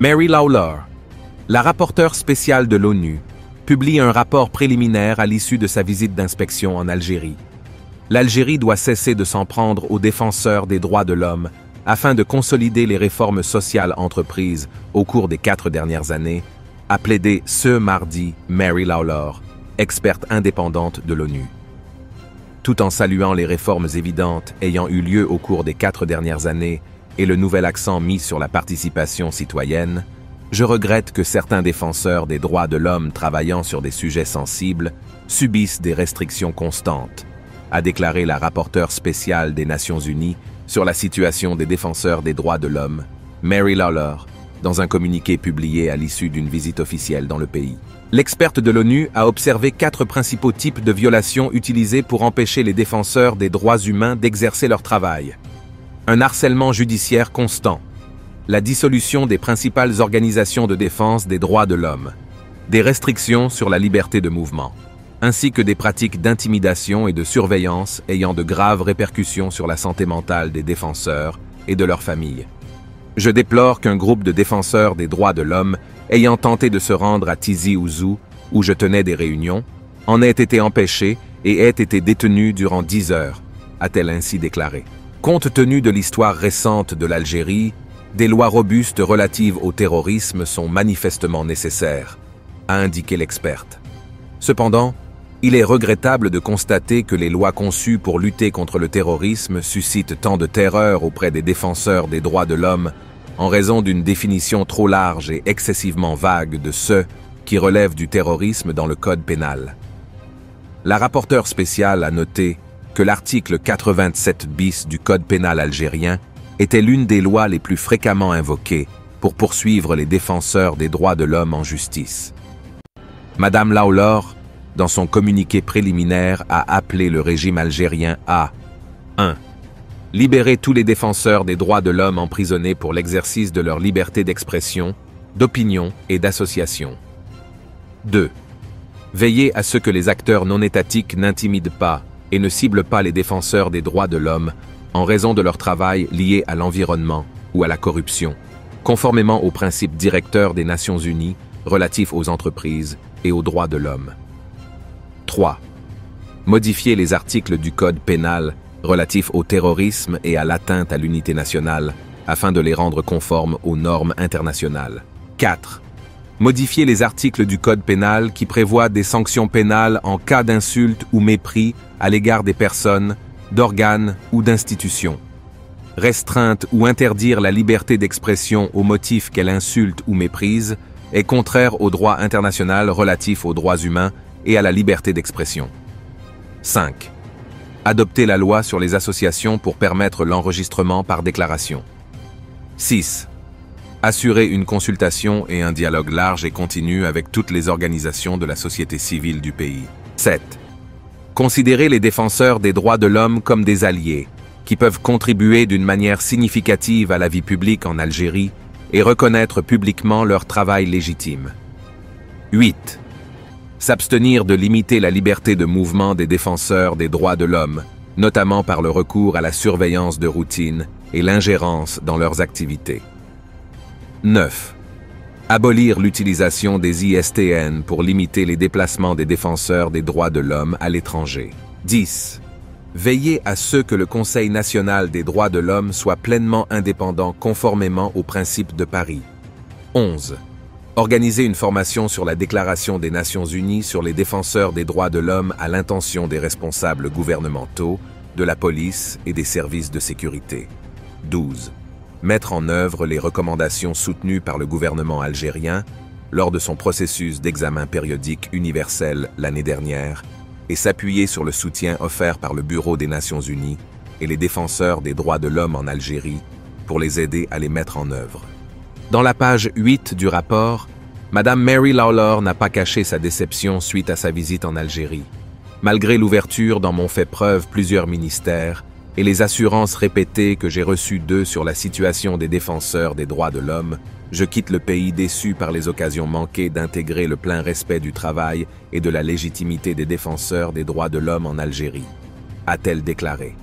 Mary Lawlor, la rapporteure spéciale de l'ONU, publie un rapport préliminaire à l'issue de sa visite d'inspection en Algérie. L'Algérie doit cesser de s'en prendre aux défenseurs des droits de l'homme afin de consolider les réformes sociales entreprises au cours des quatre dernières années, a plaidé ce mardi Mary Lawlor, experte indépendante de l'ONU. Tout en saluant les réformes évidentes ayant eu lieu au cours des quatre dernières années et le nouvel accent mis sur la participation citoyenne, je regrette que certains défenseurs des droits de l'homme travaillant sur des sujets sensibles subissent des restrictions constantes, a déclaré la rapporteure spéciale des Nations Unies sur la situation des défenseurs des droits de l'homme, Mary Lawlor, dans un communiqué publié à l'issue d'une visite officielle dans le pays. L'experte de l'ONU a observé quatre principaux types de violations utilisées pour empêcher les défenseurs des droits humains d'exercer leur travail un harcèlement judiciaire constant, la dissolution des principales organisations de défense des droits de l'homme, des restrictions sur la liberté de mouvement, ainsi que des pratiques d'intimidation et de surveillance ayant de graves répercussions sur la santé mentale des défenseurs et de leurs familles. Je déplore qu'un groupe de défenseurs des droits de l'homme ayant tenté de se rendre à Tizi Ouzou, où je tenais des réunions, en ait été empêché et ait été détenu durant dix heures, a-t-elle ainsi déclaré. Compte tenu de l'histoire récente de l'Algérie, des lois robustes relatives au terrorisme sont manifestement nécessaires, a indiqué l'experte. Cependant, il est regrettable de constater que les lois conçues pour lutter contre le terrorisme suscitent tant de terreur auprès des défenseurs des droits de l'homme en raison d'une définition trop large et excessivement vague de ce qui relève du terrorisme dans le Code pénal. La rapporteure spéciale a noté l'article 87 bis du Code pénal algérien était l'une des lois les plus fréquemment invoquées pour poursuivre les défenseurs des droits de l'homme en justice. Madame Laulor, dans son communiqué préliminaire, a appelé le régime algérien à 1. Libérer tous les défenseurs des droits de l'homme emprisonnés pour l'exercice de leur liberté d'expression, d'opinion et d'association. 2. Veiller à ce que les acteurs non étatiques n'intimident pas, et ne ciblent pas les défenseurs des droits de l'homme en raison de leur travail lié à l'environnement ou à la corruption, conformément aux principes directeurs des Nations Unies relatifs aux entreprises et aux droits de l'homme. 3. Modifier les articles du Code pénal relatifs au terrorisme et à l'atteinte à l'unité nationale afin de les rendre conformes aux normes internationales. 4 modifier les articles du Code pénal qui prévoient des sanctions pénales en cas d'insulte ou mépris à l'égard des personnes, d'organes ou d'institutions. Restreinte ou interdire la liberté d'expression au motif qu'elle insulte ou méprise est contraire au droit international relatif aux droits humains et à la liberté d'expression. 5. Adopter la loi sur les associations pour permettre l'enregistrement par déclaration. 6 assurer une consultation et un dialogue large et continu avec toutes les organisations de la société civile du pays. 7. Considérer les défenseurs des droits de l'homme comme des alliés, qui peuvent contribuer d'une manière significative à la vie publique en Algérie et reconnaître publiquement leur travail légitime. 8. S'abstenir de limiter la liberté de mouvement des défenseurs des droits de l'homme, notamment par le recours à la surveillance de routine et l'ingérence dans leurs activités. 9. Abolir l'utilisation des ISTN pour limiter les déplacements des défenseurs des droits de l'homme à l'étranger. 10. Veiller à ce que le Conseil national des droits de l'homme soit pleinement indépendant conformément aux principes de Paris. 11. Organiser une formation sur la Déclaration des Nations Unies sur les défenseurs des droits de l'homme à l'intention des responsables gouvernementaux, de la police et des services de sécurité. 12 mettre en œuvre les recommandations soutenues par le gouvernement algérien lors de son processus d'examen périodique universel l'année dernière et s'appuyer sur le soutien offert par le Bureau des Nations Unies et les défenseurs des droits de l'homme en Algérie pour les aider à les mettre en œuvre. Dans la page 8 du rapport, Madame Mary Lawlor n'a pas caché sa déception suite à sa visite en Algérie. Malgré l'ouverture dont m'ont fait preuve plusieurs ministères, et les assurances répétées que j'ai reçues d'eux sur la situation des défenseurs des droits de l'homme, je quitte le pays déçu par les occasions manquées d'intégrer le plein respect du travail et de la légitimité des défenseurs des droits de l'homme en Algérie, a-t-elle déclaré.